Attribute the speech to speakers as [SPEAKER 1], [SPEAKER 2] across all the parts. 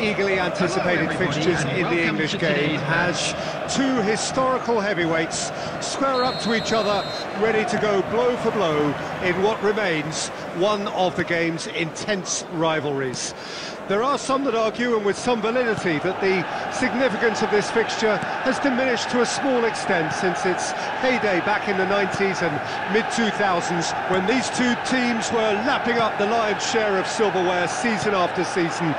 [SPEAKER 1] eagerly anticipated fixtures in the English game as two historical heavyweights square up to each other, ready to go blow for blow in what remains one of the game's intense rivalries. There are some that argue, and with some validity, that the significance of this fixture has diminished to a small extent since its heyday back in the 90s and mid-2000s, when these two teams were lapping up the lion's share of silverware season after season.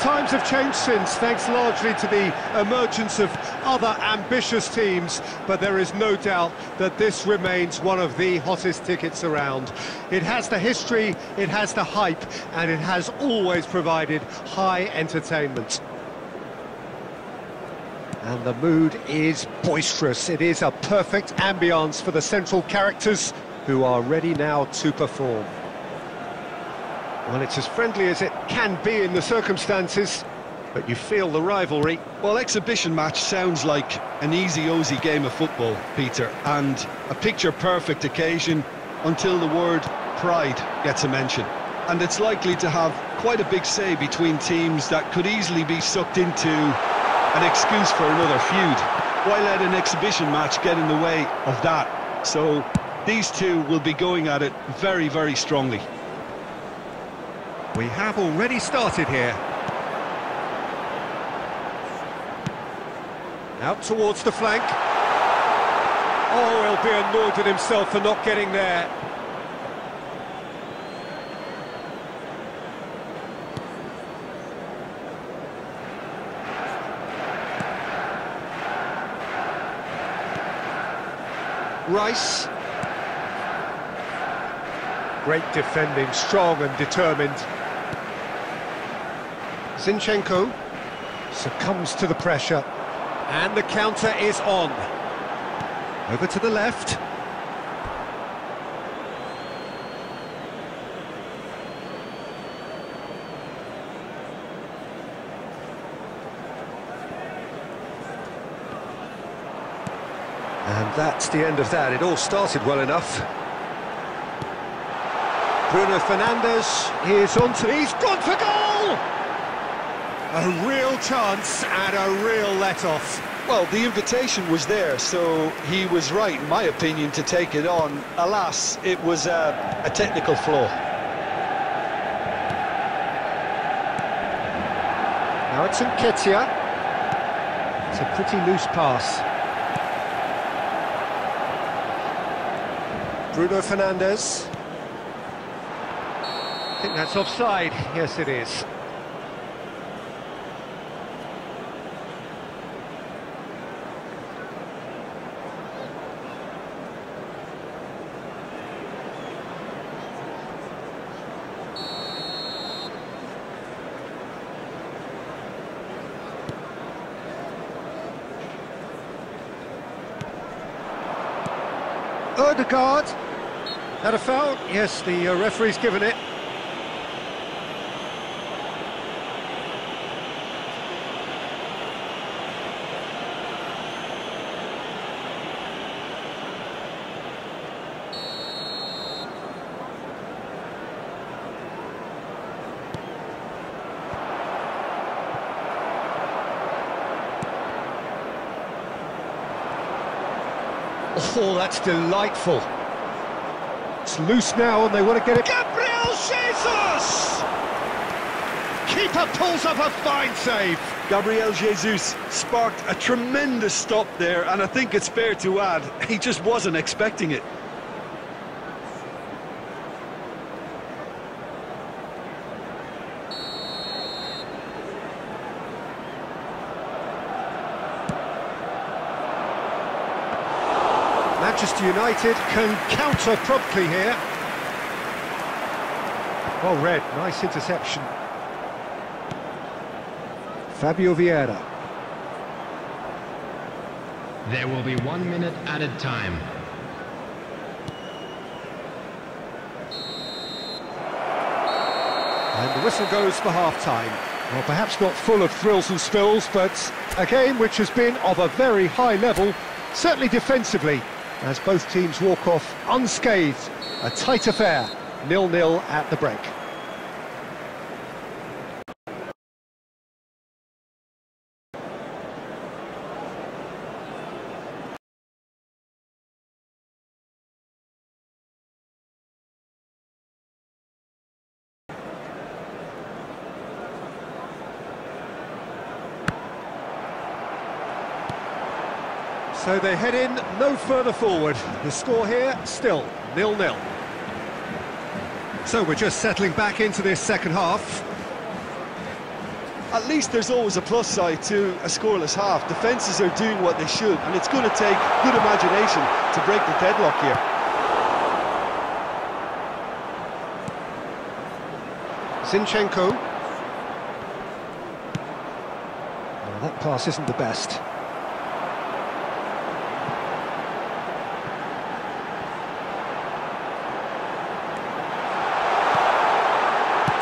[SPEAKER 1] Times have changed since, thanks largely to the emergence of other ambitious teams, but there is no doubt that this remains one of the hottest tickets around. It has the history, it has the hype, and it has always provided high entertainment. And the mood is boisterous. It is a perfect ambience for the central characters who are ready now to perform. Well, it's as friendly as it can be in the circumstances, but you feel the rivalry.
[SPEAKER 2] Well, exhibition match sounds like an easy-osy game of football, Peter, and a picture-perfect occasion until the word pride gets a mention. And it's likely to have quite a big say between teams that could easily be sucked into an excuse for another feud. Why let an exhibition match get in the way of that? So these two will be going at it very, very strongly.
[SPEAKER 1] We have already started here. Out towards the flank. Oh, he'll be annoyed with himself for not getting there. Rice. Great defending, strong and determined. Zinchenko succumbs to the pressure. And the counter is on. Over to the left. And that's the end of that. It all started well enough. Bruno Fernandes is on to... He's gone for goal! A real chance and a real let-off.
[SPEAKER 2] Well, the invitation was there, so he was right, in my opinion, to take it on. Alas, it was a, a technical flaw.
[SPEAKER 1] Now it's Nketiah. It's a pretty loose pass. Bruno Fernandes. I think that's offside. Yes, it is. Odegaard. That a foul? Yes, the uh, referee's given it. Oh, that's delightful. It's loose now and they want to get it. Gabriel Jesus! Keeper pulls up a fine save.
[SPEAKER 2] Gabriel Jesus sparked a tremendous stop there, and I think it's fair to add, he just wasn't expecting it.
[SPEAKER 1] Manchester United can counter promptly here. Well read, nice interception. Fabio Vieira.
[SPEAKER 3] There will be one minute added time.
[SPEAKER 1] And the whistle goes for half-time. Well, perhaps not full of thrills and spills, but a game which has been of a very high level, certainly defensively, as both teams walk off unscathed. A tight affair, nil-nil at the break. So they head in no further forward. The score here still nil-nil. So we're just settling back into this second half.
[SPEAKER 2] At least there's always a plus side to a scoreless half. Defences are doing what they should, and it's going to take good imagination to break the deadlock here.
[SPEAKER 1] Zinchenko. Well, that pass isn't the best.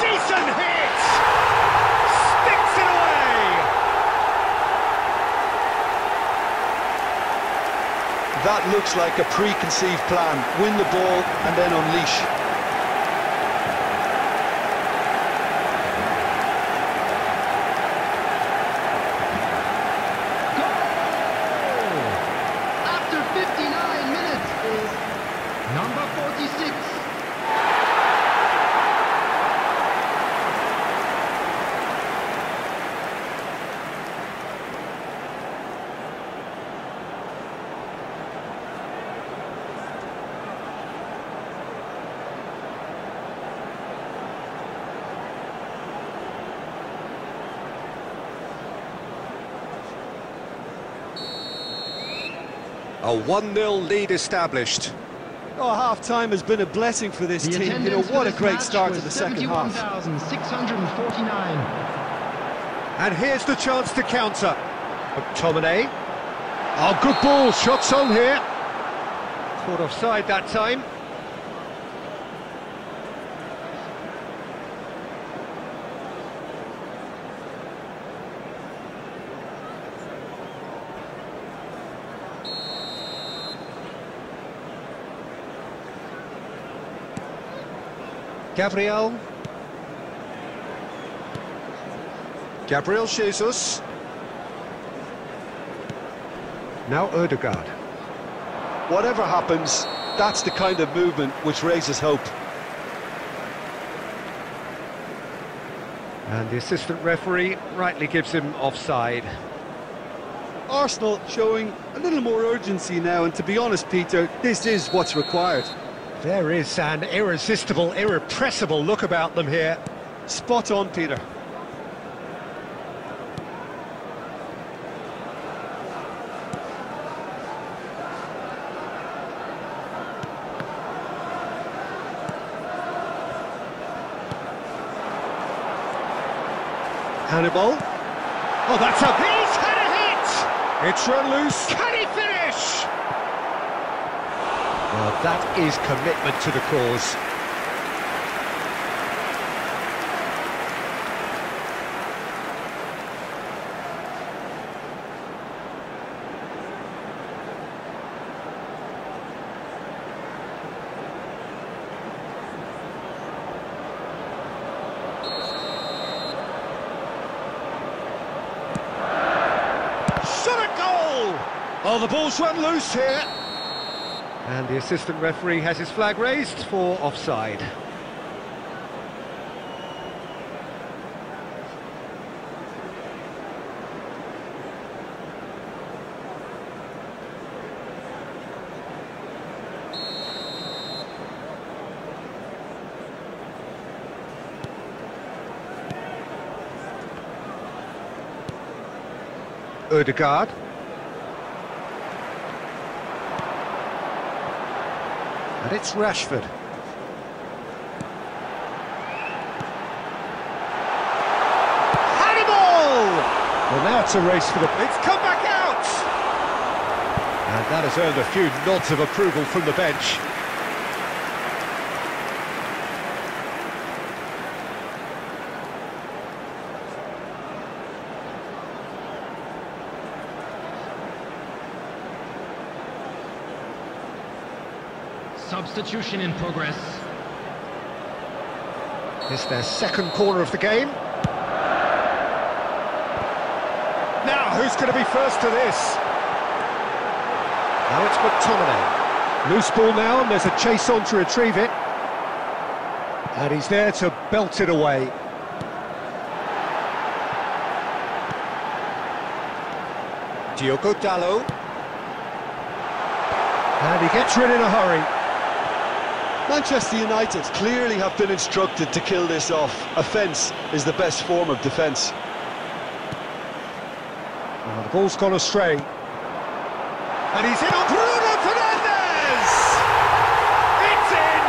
[SPEAKER 1] Decent hit! Sticks it away!
[SPEAKER 2] That looks like a preconceived plan. Win the ball and then unleash.
[SPEAKER 3] Goal! After 59 minutes is number 46.
[SPEAKER 1] A 1-0 lead established.
[SPEAKER 2] Oh, half-time has been a blessing for this
[SPEAKER 3] The
[SPEAKER 2] team. You know, what a great start to the second half.
[SPEAKER 3] 71,649.
[SPEAKER 1] And here's the chance to counter. McTominay. Oh, good ball. Shots on here. Caught offside that time. Gabriel. Gabriel Jesus. Now Odegaard.
[SPEAKER 2] Whatever happens, that's the kind of movement which raises hope.
[SPEAKER 1] And the assistant referee rightly gives him offside.
[SPEAKER 2] Arsenal showing a little more urgency now, and to be honest, Peter, this is what's required.
[SPEAKER 1] There is an irresistible, irrepressible look about them here.
[SPEAKER 2] Spot on, Peter.
[SPEAKER 1] Hannibal. Oh, that's a... He's had a hit! It's run loose. Can he finish? Well, that is commitment to the cause. Shot a goal! Oh, the ball's run loose here. And the assistant referee has his flag raised for offside. Odegaard. And it's Rashford. Hannibal! Well, now it's a race for the... It's come back out! And that has earned a few nods of approval from the bench.
[SPEAKER 3] Substitution in progress.
[SPEAKER 1] It's their second corner of the game. Now, who's going to be first to this? Now it's McTominay. Loose ball now, and there's a chase on to retrieve it. And he's there to belt it away. Diogo Dalot. And he gets rid in a hurry.
[SPEAKER 2] Manchester United clearly have been instructed to kill this off. Offence is the best form of defence.
[SPEAKER 1] Oh, the ball's gone astray. And he's in on Bruno Fernandes! It's in!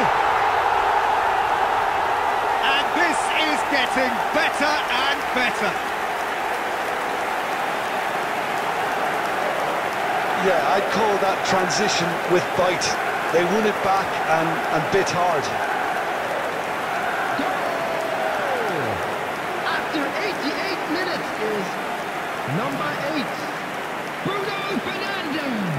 [SPEAKER 1] And this is getting better and better.
[SPEAKER 2] Yeah, I'd call that transition with bite. They won it back and, and bit hard.
[SPEAKER 3] Goal! After 88 minutes is number 8, Bruno Fernandes.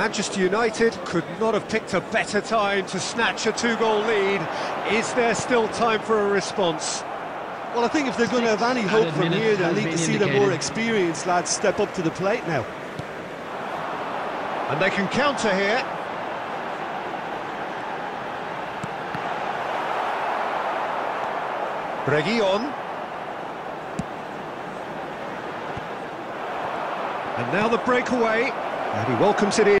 [SPEAKER 1] Manchester United could not have picked a better time to snatch a two-goal lead. Is there still time for a response?
[SPEAKER 2] Well, I think if they're going to have any hope
[SPEAKER 3] Added
[SPEAKER 2] from here, they'll need to see the more experienced lads step up to the plate now.
[SPEAKER 1] And they can counter here. Reguilon. And now the breakaway. And he welcomes it in.